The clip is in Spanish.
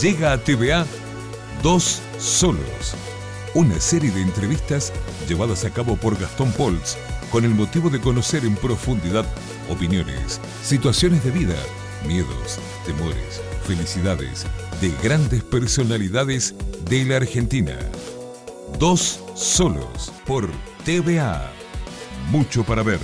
Llega a TVA Dos Solos, una serie de entrevistas llevadas a cabo por Gastón Pols con el motivo de conocer en profundidad opiniones, situaciones de vida, miedos, temores, felicidades de grandes personalidades de la Argentina. Dos Solos por TVA. Mucho para ver.